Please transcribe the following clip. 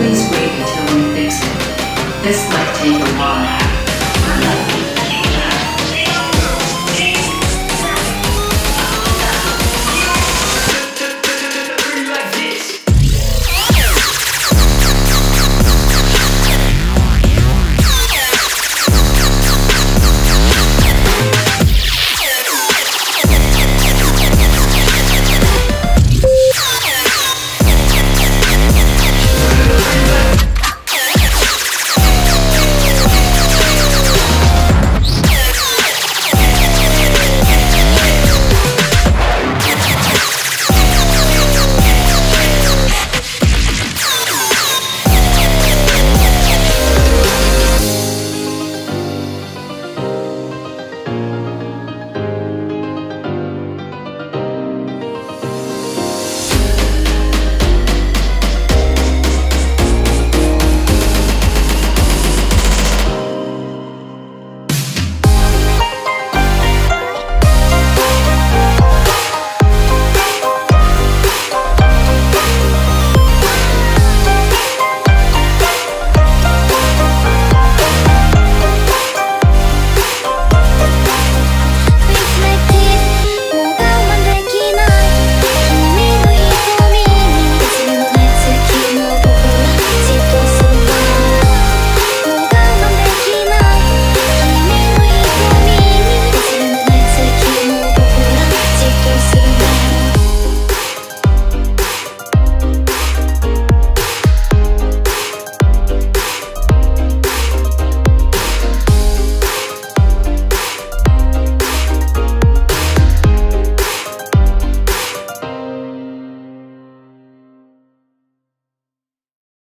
Please wait until we fix it. This might take a while.